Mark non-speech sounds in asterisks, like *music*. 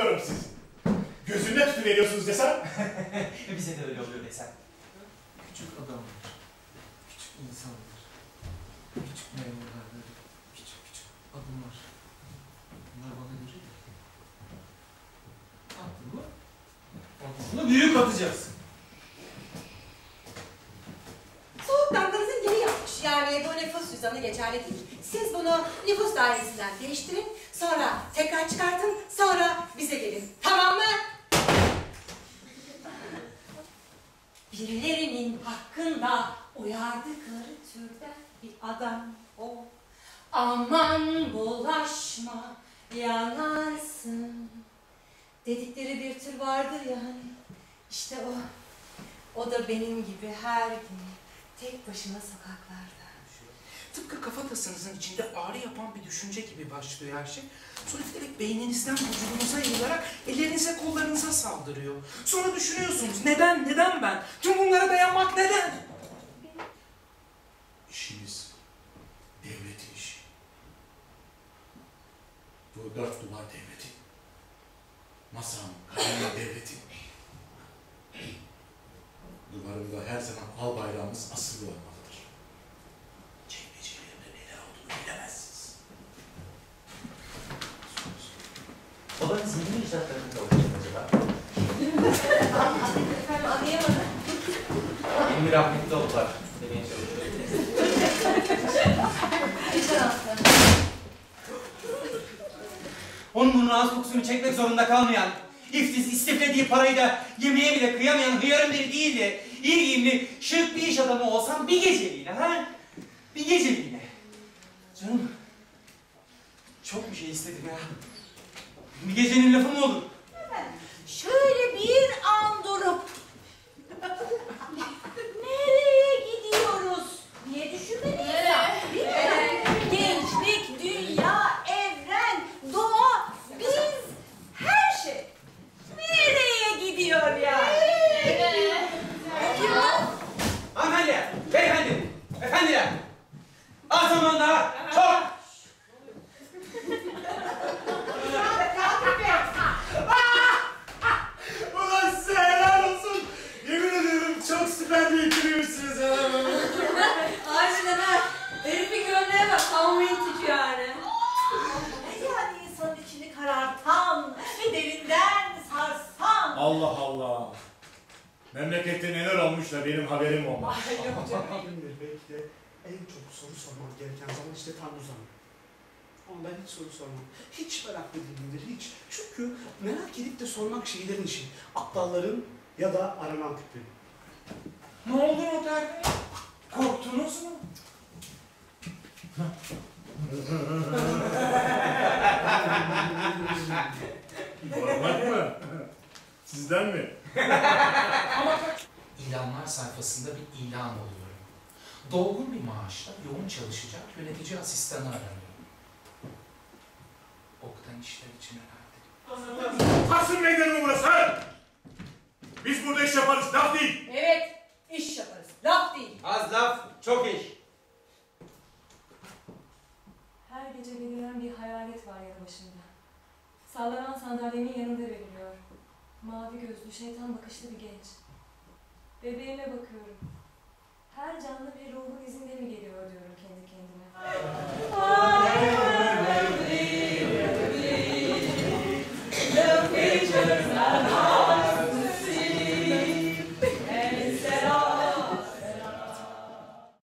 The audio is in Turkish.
öpüyorum sizi. Gözünde tutuveriyorsunuz desem. *laughs* Bize de öyle oluyor desem. Küçük adamlar, küçük insanlar, küçük memurlar böyle küçük küçük adımlar. Bunlar bana göre değil. Adımı, adımını büyük atacaksın. Soğuk damganızın yeri yapmış. Yani bu nüfus cüzdanı geçerli değil. Siz bunu nüfus dairesinden değiştirin. Sonra tekrar çıkartın. Sonra bize gelin. Tamam mı? Birilerinin hakkında uyardıkları türden bir adam o. Aman bulaşma yanarsın. Dedikleri bir tür vardır yani. İşte o. O da benim gibi her gün tek başına sokaklarda. Tıpkı kafatasınızın içinde ağrı yapan bir düşünce gibi başlıyor her şey. Sonra giderek beyninizden vücudunuza yayılarak ellerinize kollarınıza saldırıyor. Sonra düşünüyorsunuz neden, neden ben? Tüm bunlara dayanmak neden? İşimiz devletin işi. Bu dört duvar devleti. Masam, Yeni icatlarını kavuştu acaba? Efendim anlayamadım. Emir rahmetli oldular. Demeye çalışıyorum. Onun burnun ağız kokusunu çekmek zorunda kalmayan, iftis istiflediği parayı da yemeğe bile kıyamayan hıyarın biri değil de iyi giyimli, şık bir iş adamı olsam bir geceliğine ha? Bir geceliğine. Canım, çok bir şey istedim ya. Bir gecenin lafı mı olur? Allah Allah. Memlekette neler olmuş da benim haberim olmaz. Bilinir. Belki de en çok soru sormak gereken zaman işte tam bu zaman. Ama ben hiç soru sormam. Hiç meraklı değilimdir, hiç. Çünkü merak edip de sormak şeylerin işi. Aptalların ya da aranan tiplerin. Ne oldu noter bey? Korktunuz mu? *laughs* Sormak mı? Sizden mi? *laughs* İlanlar sayfasında bir ilan oluyorum. Dolgun bir maaşla yoğun çalışacak yönetici asistanı aranıyor. Oktan işler için herhalde. Taksim meydanı mı burası? Biz burada iş yaparız, laf değil. Evet, iş yaparız. Laf değil. Az laf, çok iş. Her gece beliren bir hayalet var yanı başında. Sallanan sandalyemin yanında beliriyor. Mavi gözlü, şeytan bakışlı bir genç. Bebeğime bakıyorum.